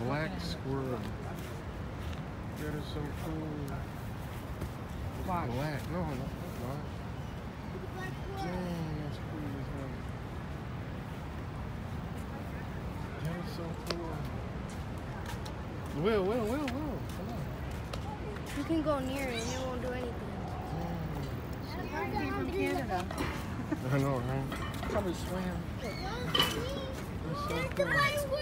black squirrel. That is so cool. Watch. Black. No, no, that's. Dang, that's cool as hell. That is so cool. Will, Will, Will, Will. Come on. You can go near it and it won't do anything. Dang. Might from Canada. I know, right? Probably swam. That's so cool.